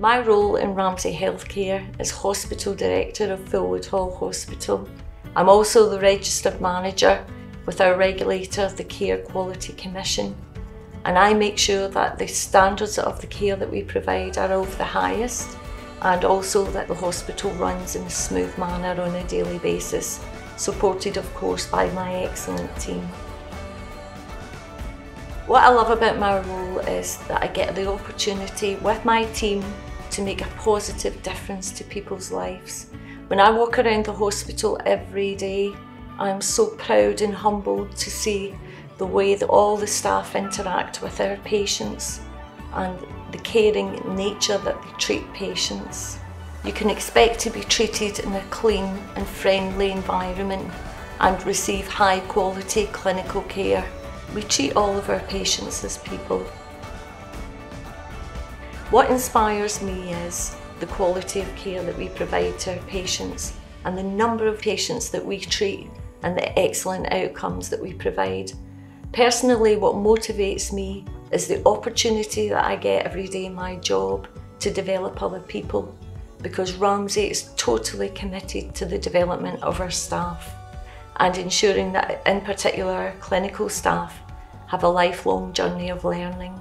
My role in Ramsay Healthcare is Hospital Director of Fulwood Hall Hospital. I'm also the Registered Manager with our regulator, the Care Quality Commission, and I make sure that the standards of the care that we provide are of the highest and also that the hospital runs in a smooth manner on a daily basis, supported of course by my excellent team. What I love about my role is that I get the opportunity with my team to make a positive difference to people's lives. When I walk around the hospital every day, I'm so proud and humbled to see the way that all the staff interact with our patients and the caring nature that they treat patients. You can expect to be treated in a clean and friendly environment and receive high quality clinical care. We treat all of our patients as people. What inspires me is the quality of care that we provide to our patients and the number of patients that we treat and the excellent outcomes that we provide. Personally, what motivates me is the opportunity that I get every day in my job to develop other people because Ramsay is totally committed to the development of our staff and ensuring that in particular clinical staff have a lifelong journey of learning.